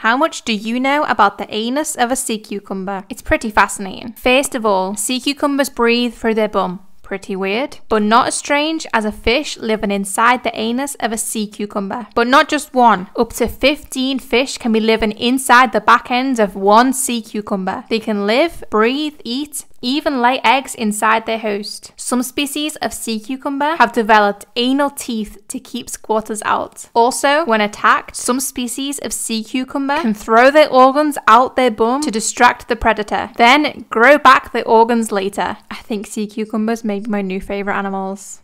How much do you know about the anus of a sea cucumber? It's pretty fascinating. First of all, sea cucumbers breathe through their bum. Pretty weird, but not as strange as a fish living inside the anus of a sea cucumber. But not just one, up to 15 fish can be living inside the back ends of one sea cucumber. They can live, breathe, eat, even lay eggs inside their host. Some species of sea cucumber have developed anal teeth to keep squatters out. Also, when attacked, some species of sea cucumber can throw their organs out their bum to distract the predator, then grow back the organs later. I think sea cucumbers may be my new favorite animals.